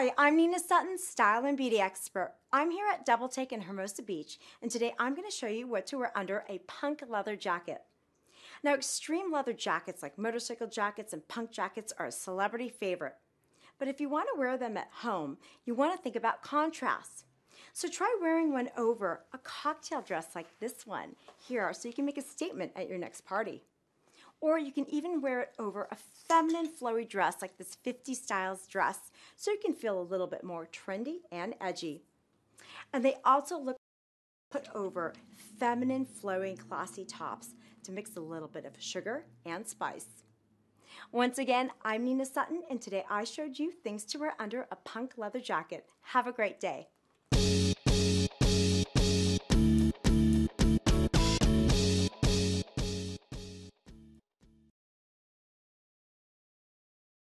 Hi, I'm Nina Sutton, style and beauty expert. I'm here at Double Take in Hermosa Beach, and today I'm going to show you what to wear under a punk leather jacket. Now, extreme leather jackets like motorcycle jackets and punk jackets are a celebrity favorite. But if you want to wear them at home, you want to think about contrast. So try wearing one over a cocktail dress like this one here so you can make a statement at your next party. Or you can even wear it over a feminine flowy dress like this 50 styles dress so you can feel a little bit more trendy and edgy. And they also look put over feminine flowing classy tops to mix a little bit of sugar and spice. Once again, I'm Nina Sutton and today I showed you things to wear under a punk leather jacket. Have a great day.